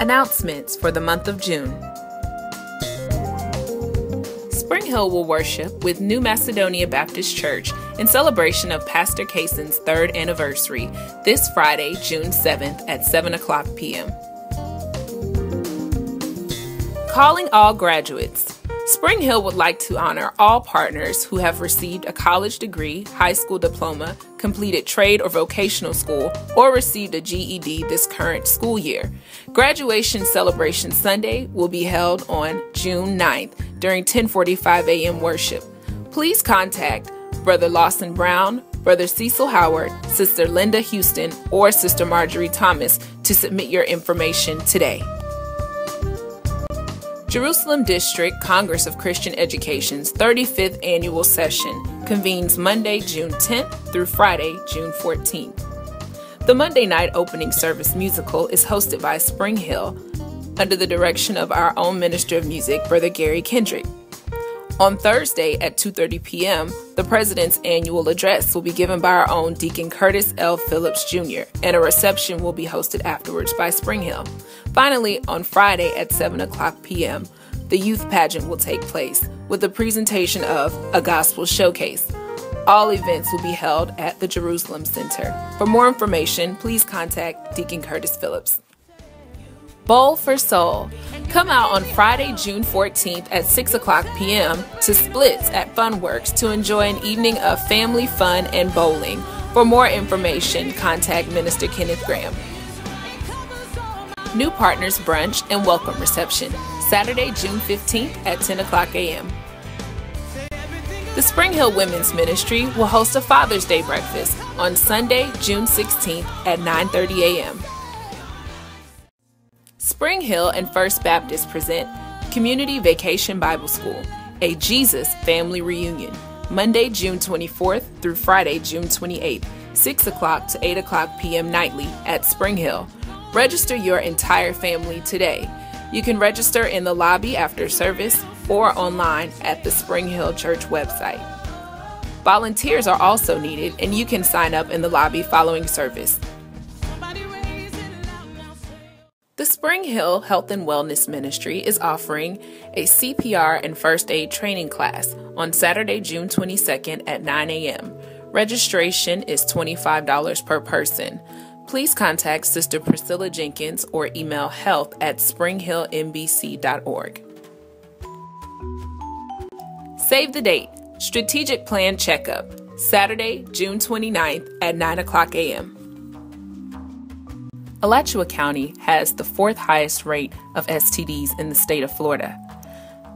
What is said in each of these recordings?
Announcements for the month of June. Springhill will worship with New Macedonia Baptist Church in celebration of Pastor Kaysen's third anniversary this Friday, June 7th at 7 o'clock p.m. Calling all graduates. Springhill would like to honor all partners who have received a college degree, high school diploma, completed trade or vocational school, or received a GED this current school year. Graduation Celebration Sunday will be held on June 9th during 10:45 a.m. worship. Please contact Brother Lawson Brown, Brother Cecil Howard, Sister Linda Houston, or Sister Marjorie Thomas to submit your information today. Jerusalem District Congress of Christian Education's 35th annual session convenes Monday, June 10th through Friday, June 14th. The Monday night opening service musical is hosted by Springhill under the direction of our own Minister of Music, Brother Gary Kendrick. On Thursday at 2:30 p.m., the president's annual address will be given by our own Deacon Curtis L. Phillips Jr., and a reception will be hosted afterwards by Springhill. Finally, on Friday at 7 o'clock p.m., the youth pageant will take place with the presentation of a gospel showcase. All events will be held at the Jerusalem Center. For more information, please contact Deacon Curtis Phillips. Bowl for Soul. Come out on Friday, June 14th at 6 o'clock p.m. to Splits at Funworks to enjoy an evening of family fun and bowling. For more information, contact Minister Kenneth Graham. New Partners Brunch and Welcome Reception, Saturday, June 15th at 10 o'clock a.m. The Springhill Women's Ministry will host a Father's Day breakfast on Sunday, June 16th at 9:30 a.m. Springhill and First Baptist present Community Vacation Bible School, a Jesus family reunion, Monday, June 24th through Friday, June 28th, 6 o'clock to 8 o'clock p.m. nightly at Springhill. Register your entire family today. You can register in the lobby after service or online at the Springhill Church website. Volunteers are also needed, and you can sign up in the lobby following service. The Springhill Health and Wellness Ministry is offering a CPR and first aid training class on Saturday, June 22nd at 9 a.m. Registration is $25 per person. Please contact Sister Priscilla Jenkins or email health at springhillmbc.org. Save the date Strategic Plan Checkup, Saturday, June 29th at 9 o'clock a.m. Alachua County has the fourth highest rate of STDs in the state of Florida.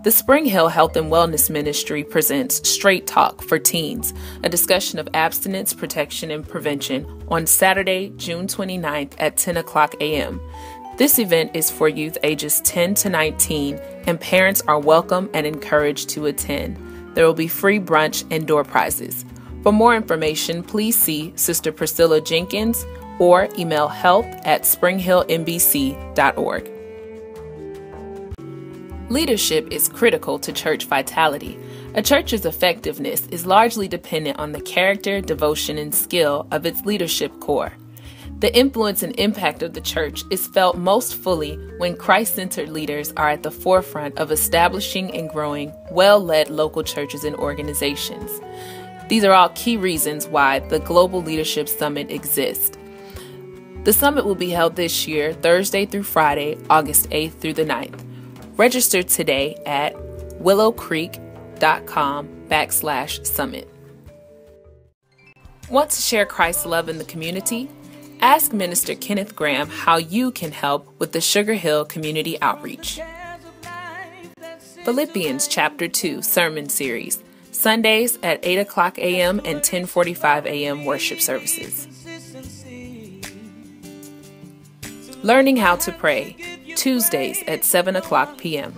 The Springhill Health and Wellness Ministry presents Straight Talk for Teens, a discussion of abstinence, protection, and prevention on Saturday, June 29th at 10 o'clock a.m. This event is for youth ages 10 to 19, and parents are welcome and encouraged to attend. There will be free brunch and door prizes. For more information, please see Sister Priscilla Jenkins or email health at springhillmbc.org. Leadership is critical to church vitality. A church's effectiveness is largely dependent on the character, devotion, and skill of its leadership core. The influence and impact of the church is felt most fully when Christ centered leaders are at the forefront of establishing and growing well led local churches and organizations. These are all key reasons why the Global Leadership Summit exists. The summit will be held this year, Thursday through Friday, August 8th through the 9th. Register today at willowcreek.com backslash summit. Want to share Christ's love in the community? Ask Minister Kenneth Graham how you can help with the Sugar Hill Community Outreach. Philippians chapter 2 sermon series, Sundays at 8 o'clock a.m. and 10:45 a.m. worship services. Learning How to Pray, Tuesdays at 7 o'clock p.m.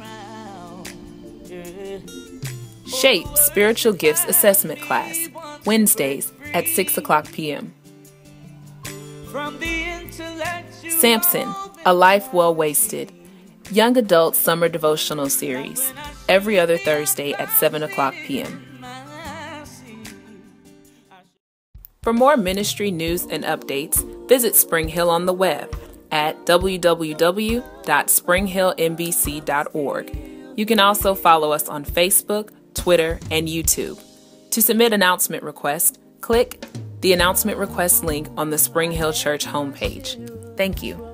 Shape Spiritual Gifts Assessment Class, Wednesdays at 6 o'clock p.m. Samson, A Life Well Wasted, Young Adult Summer Devotional Series, every other Thursday at 7 o'clock p.m. For more ministry news and updates, visit Springhill on the web at www.springhillmbc.org. You can also follow us on Facebook, Twitter, and YouTube. To submit announcement requests, click the announcement request link on the Springhill Church homepage. Thank you.